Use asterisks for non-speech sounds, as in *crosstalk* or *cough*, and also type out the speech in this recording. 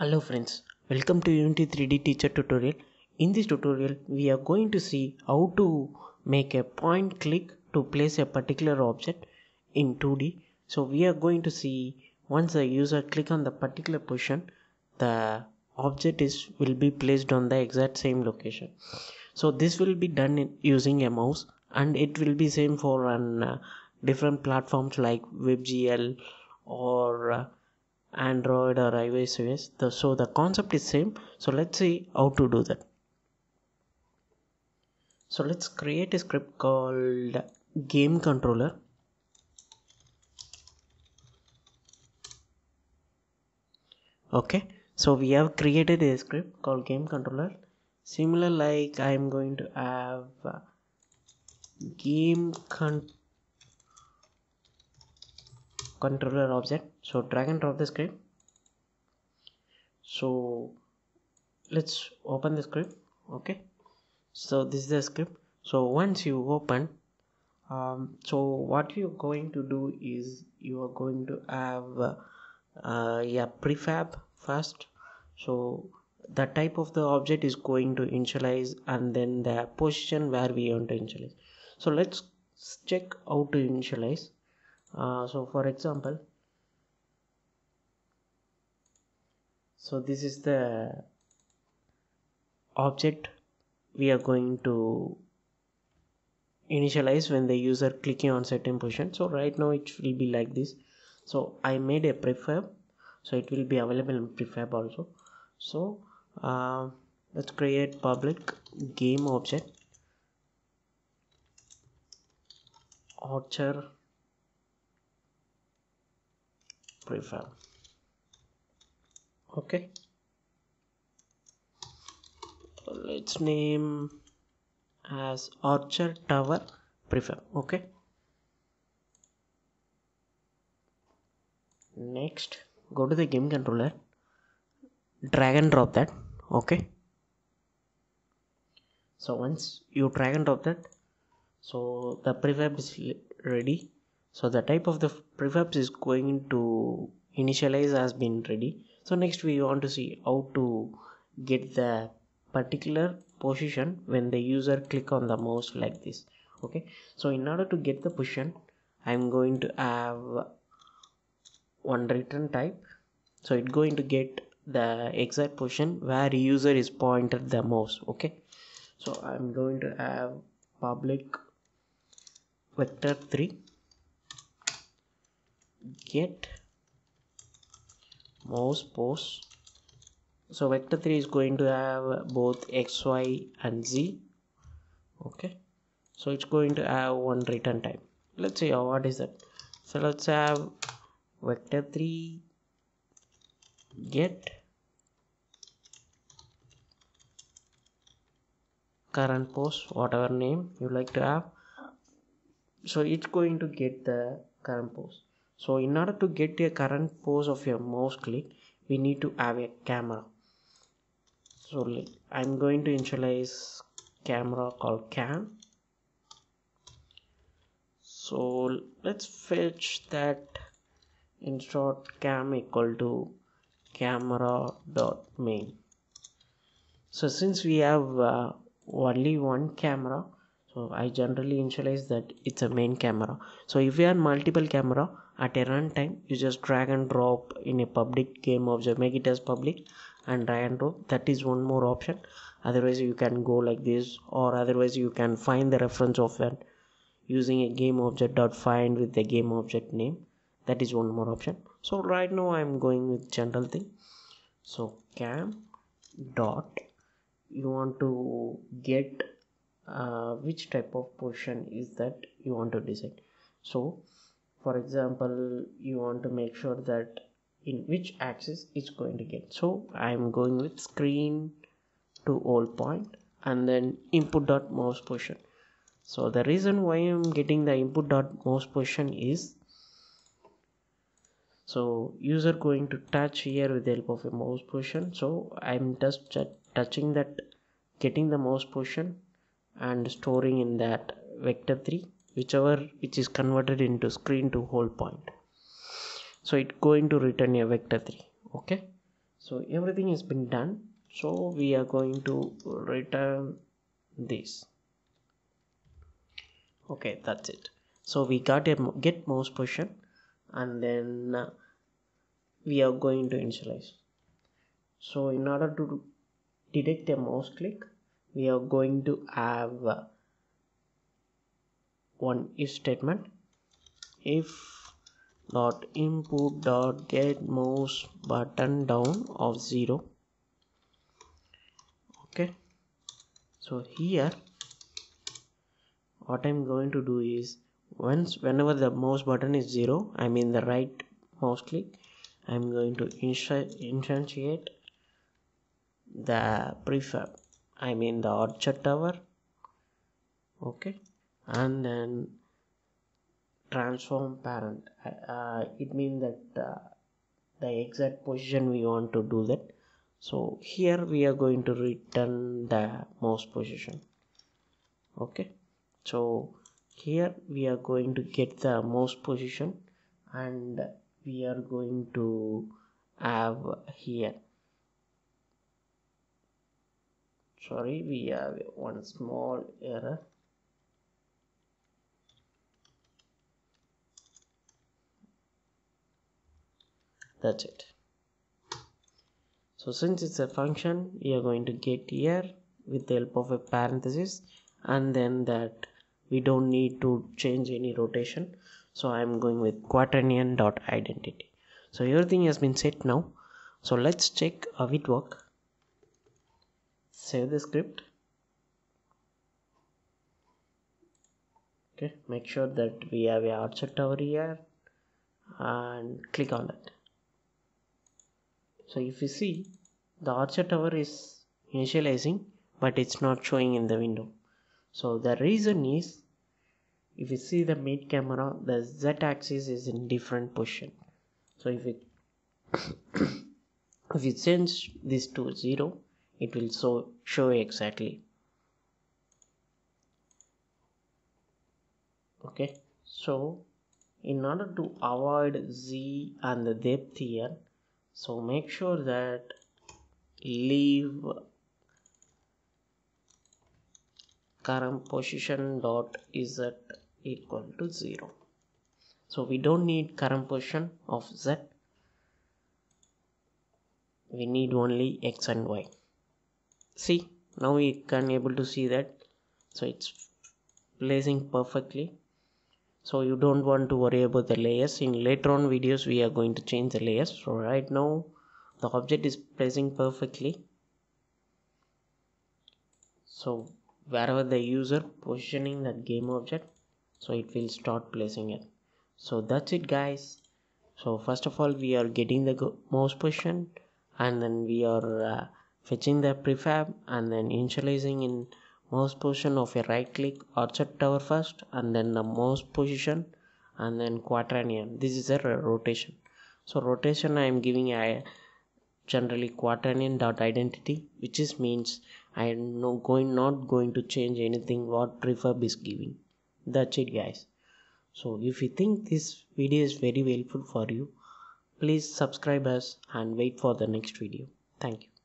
Hello friends, welcome to Unity 3D teacher tutorial. In this tutorial, we are going to see how to make a point click to place a particular object in 2D. So we are going to see once the user click on the particular position, the object is will be placed on the exact same location. So this will be done in, using a mouse and it will be same for an uh, different platforms like WebGL or uh, android or ios OS. The, so the concept is same. So let's see how to do that. So let's create a script called game controller. Okay. So we have created a script called game controller. Similar like i am going to have uh, game con controller object. So drag and drop the script so let's open the script. Okay. So this is the script. So once you open um, so what you're going to do is you are going to have uh, yeah prefab first. So the type of the object is going to initialize and then the position where we want to initialize. So let's check how to initialize uh, so for example so this is the object we are going to initialize when the user clicking on certain position. So right now it will be like this. So i made a prefab. So it will be available in prefab also. So uh, let's create public game object. Archer prefab okay. Let's name as archer tower prefab okay. Next go to the game controller. Drag and drop that. Okay. So once you drag and drop that so the prefab is ready so the type of the prefabs is going to initialize has been ready. So next we want to see how to get the particular position when the user click on the mouse like this. Okay. So in order to get the position i'm going to have one return type. So it's going to get the exact position where user is pointed the mouse. Okay. So i'm going to have public vector 3 get mouse pose so vector 3 is going to have both x y and z. Okay. So it's going to have one return type let's see uh, what is that? So let's have vector 3 get current post whatever name you like to have. So it's going to get the current pose so in order to get a current pose of your mouse click we need to have a camera. So i'm going to initialize camera called cam. So let's fetch that insert cam equal to camera dot main. So since we have uh, only one camera so i generally initialize that it's a main camera. So if you have multiple camera at a runtime you just drag and drop in a public game object make it as public and drag and drop. That is one more option. Otherwise you can go like this or otherwise you can find the reference of that using a game object dot find with the game object name. That is one more option. So right now i'm going with general thing. So cam dot you want to get uh, which type of position is that you want to decide. So for example you want to make sure that in which axis it's going to get. So i'm going with screen to world point and then input dot mouse position. So the reason why i'm getting the input dot mouse position is so user going to touch here with the help of a mouse position. So i'm just touching that getting the mouse position and storing in that vector 3 whichever which is converted into screen to world point. So it's going to return a vector 3 okay? So everything has been done. So we are going to return this. Okay that's it. So we got a get mouse position and then uh, we are going to initialize. So in order to detect a mouse click we are going to have one if statement. If dot input dot get mouse button down of 0 okay. So here what I'm going to do is once whenever the mouse button is 0 I mean the right mouse click I'm going to instantiate the prefab I mean the archer tower. Okay. And then transform parent. Uh, it means that uh, the exact position we want to do that. So here we are going to return the mouse position. Okay. So here we are going to get the mouse position and we are going to have here sorry we have one small error. That's it. So since it's a function we are going to get here with the help of a parenthesis and then that we don't need to change any rotation. So i'm going with quaternion dot identity. So everything has been set now. So let's check how it work save the script. Okay make sure that we have a archer tower here and click on that. So if you see the archer tower is initializing but it's not showing in the window. So the reason is if you see the mid camera the z-axis is in different position. So if it *coughs* if you change this to 0 it will show exactly. Okay. So in order to avoid z and the depth here so make sure that leave current position dot z equal to 0 so we don't need current position of z. We need only x and y see now we can able to see that. So it's placing perfectly. So you don't want to worry about the layers. In later on videos we are going to change the layers. So right now the object is placing perfectly. So wherever the user positioning that game object so it will start placing it. So that's it guys. So first of all we are getting the mouse position and then we are uh, fetching the prefab and then initializing in mouse position of a right click archer tower first and then the mouse position and then quaternion. This is a rotation. So rotation i am giving a generally quaternion dot identity which is means I am no going not going to change anything what prefab is giving. That's it guys. So if you think this video is very helpful for you please subscribe us and wait for the next video. Thank you